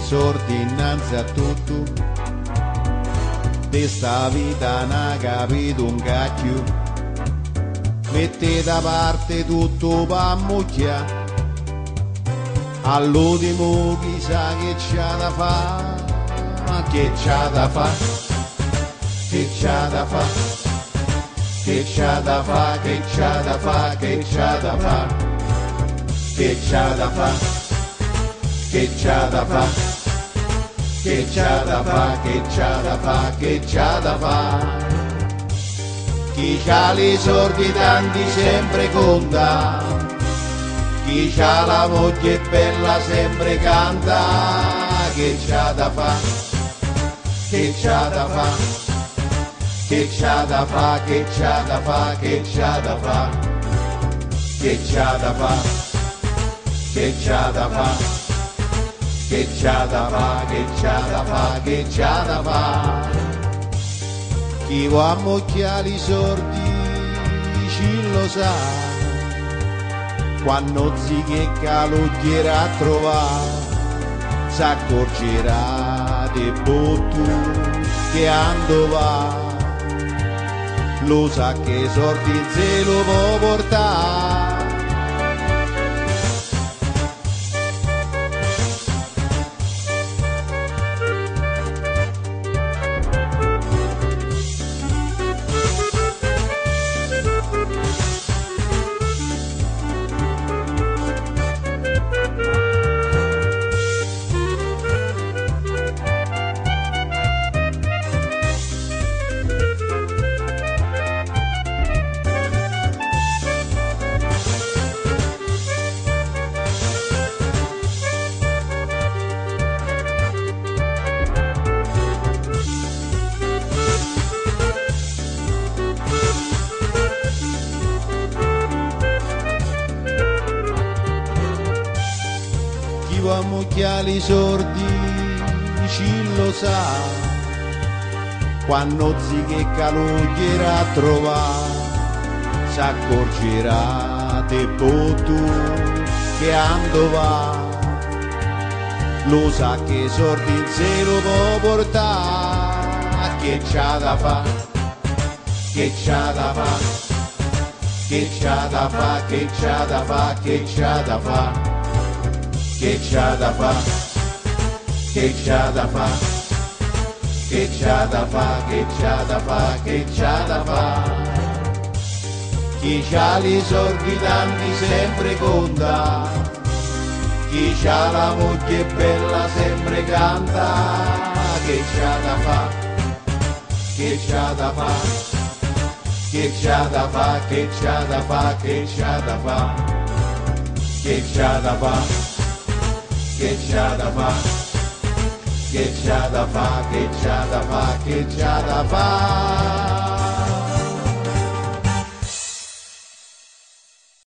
sordi innanzi a tutto. Di sta vita non capito un cacchio. Metti da parte tutto per ammucchiare all'ultimo chissà che c'ha da fare ma che c'ha da fare che c'ha da fare che c'ha da fa, che c'ha da fa, che c'ha da fa, che c'ha da fa, che c'ha da fa, che c'ha da fa, che c'ha da fa, che c'ha da fa. Chi c'ha li sordi tanti sempre conta, chi c'ha la moglie bella sempre canta, che c'ha da fa, che c'ha da fa che c'ha da fa, che c'ha da fa, che c'ha da fa, che c'ha da fa, che c'ha da fa, che c'ha da fa, che c'ha da fa, che c'ha da fa. Chi va a mocchiali sordi ci lo sa, quando zi che calogghierà a trovare, s'accorgerà di bottu che ando va lo sa che sorti in cielo può portare occhiali sordi ci lo sa. Quando zi che calogghierà a trovare s'accorgerà te tu che ando va. Lo sa che sordi in cielo può portare che c'ha da fa che c'ha da fa che c'ha da fa che c'ha da fa che c'ha da fa che c'ha da fa, che c'ha da fa, che c'ha da fa, che c'ha da fa, che c'ha da fa. Chi c'ha li sordi tanti sempre conta, chi c'ha la moglie bella sempre canta, che c'ha da fa, che c'ha da fa, che c'ha da fa, che c'ha da fa, che c'ha da fa, che c'ha da fa che c'ha da fa,